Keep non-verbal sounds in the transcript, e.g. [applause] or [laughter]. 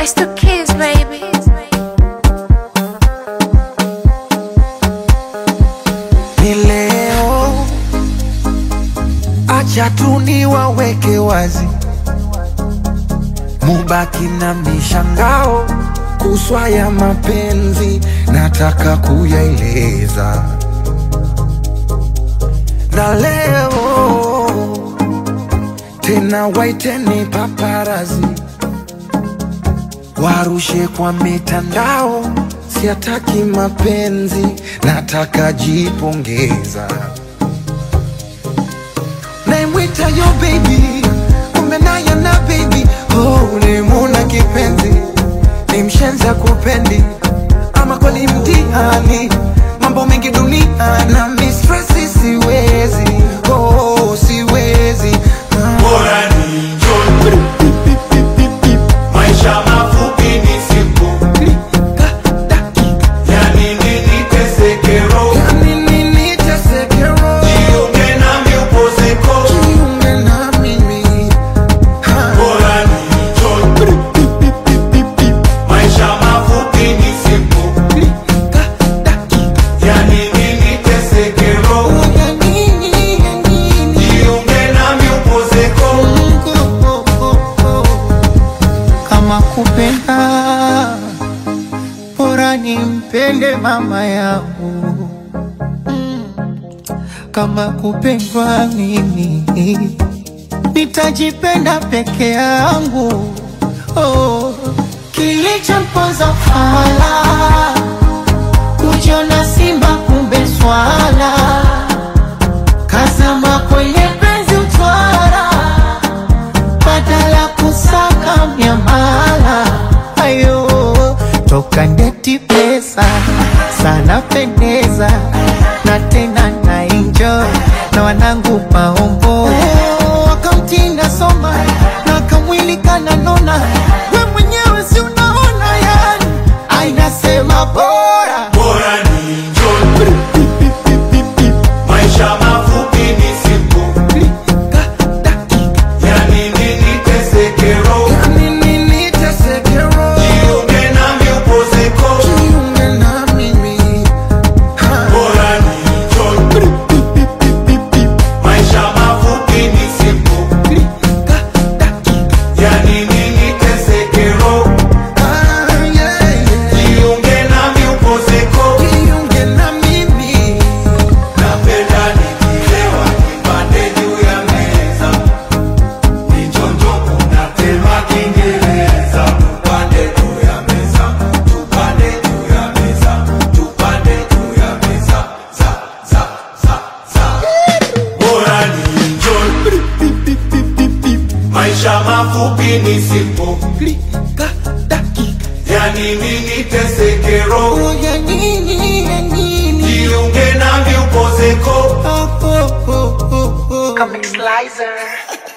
It's waweke wazi, mubaki na mishangao kuswa ya mapenzi, nataka kuyaeleza na leo. Tena, waiteni paparazi. Warushe kwa mitandao, siataki mapenzi, nataka jipongeza. Naimwita yo baby, kumbe na baby, oh, nimuna kipenzi, ni mshenza kupendi, ama kweli mtihani, mambo mengi dunia na mistresi, siwezi, nimpende mama yangu. Kama kupendwa mimi nitajipenda peke yangu. Oh. kilichompoza fala kujiona simba kumbe swala. Kazama kwenye penzi utwara badala kusaka miamala ayo toka ndeti pesa sana pendeza na tena na injo na wanangu maombo. Akaunti nasoma na kamwili kananona we mwenyewe si unaona yani ainasema bora chama fupi nisipo. Klika daki. Ya nini niteseke roho oh, ya nini ya nini? Kiunge nami upozeko oh, oh, oh, oh, oh. Comic slicer. [laughs]